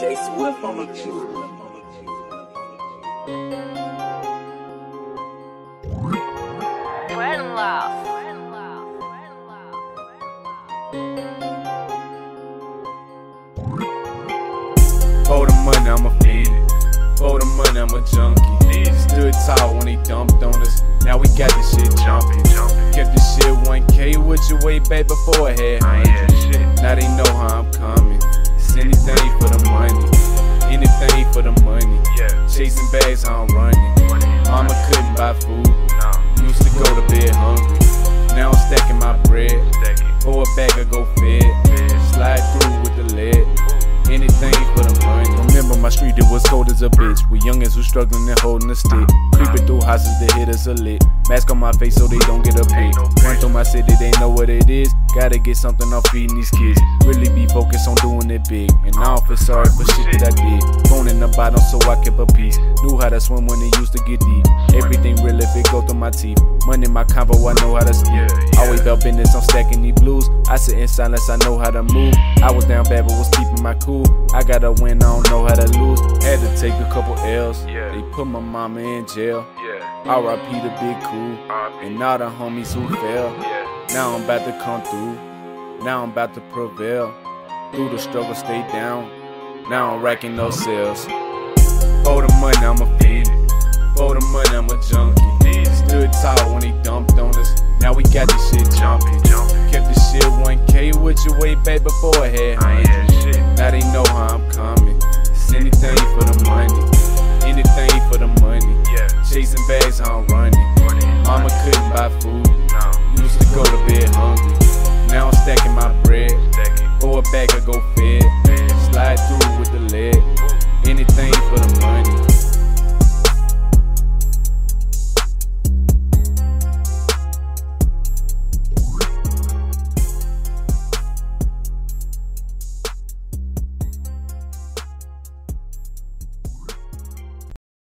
J Swift on the cue. Friend love. For the money, I'm a fiend. For the money, I'm a junkie. Stood tall when he dumped on us. Now we got this shit jumping. Kept this shit 1K with your way back before it had hundreds. Now they know how I'm coming. It's anything for the money. Buy food. Used to go to bed hungry. Now I'm stacking my bread. Pour a bag I go fed. Slide through with the lead. Anything for the money. Remember my street, it was cold as a bitch. We youngins who struggling and holding a stick. Creeping through houses, the hit us a lit. Mask on my face so they don't get a pic. Run through my city, they know what it is. Gotta get something off feeding these kids. Really be focused on doing it big. And I don't feel sorry for shit that I did. Phone in the bottom so I kept a piece. Knew how to swim when it used to get deep. Go through my teeth. Money in my combo, I know how to speak. Always up in this, I'm stacking these blues. I sit in silence, I know how to move. I was down bad, but was keeping my cool. I gotta win, I don't know how to lose. Had to take a couple L's. They put my mama in jail. R.I.P. the big cool. And all the homies who fell. Now I'm about to come through. Now I'm about to prevail. Through the struggle, stay down. Now I'm racking those sales. For the money, I'm a fiend. For the money, I'm a junkie. Tell you what you way back before I had shit Now they know how I'm coming. It's anything for the money. Anything for the money. Yeah. Chasing bags, I'm running. Mama couldn't buy food. Used to go to bed hungry. Now I'm stacking my bread. Go bag, or go fit.